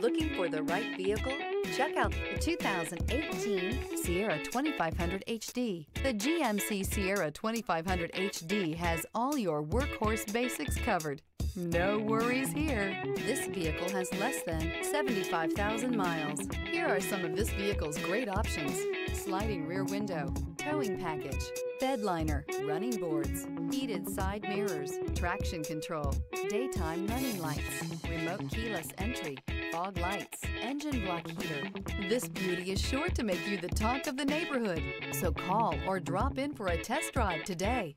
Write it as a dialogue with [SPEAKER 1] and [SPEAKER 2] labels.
[SPEAKER 1] Looking for the right vehicle? Check out the 2018 Sierra 2500 HD. The GMC Sierra 2500 HD has all your workhorse basics covered. No worries here. This vehicle has less than 75,000 miles. Here are some of this vehicle's great options. Sliding rear window, towing package, bed liner, running boards, heated side mirrors, traction control, daytime running lights, remote keyless entry, fog lights, engine block heater. This beauty is sure to make you the talk of the neighborhood. So call or drop in for a test drive today.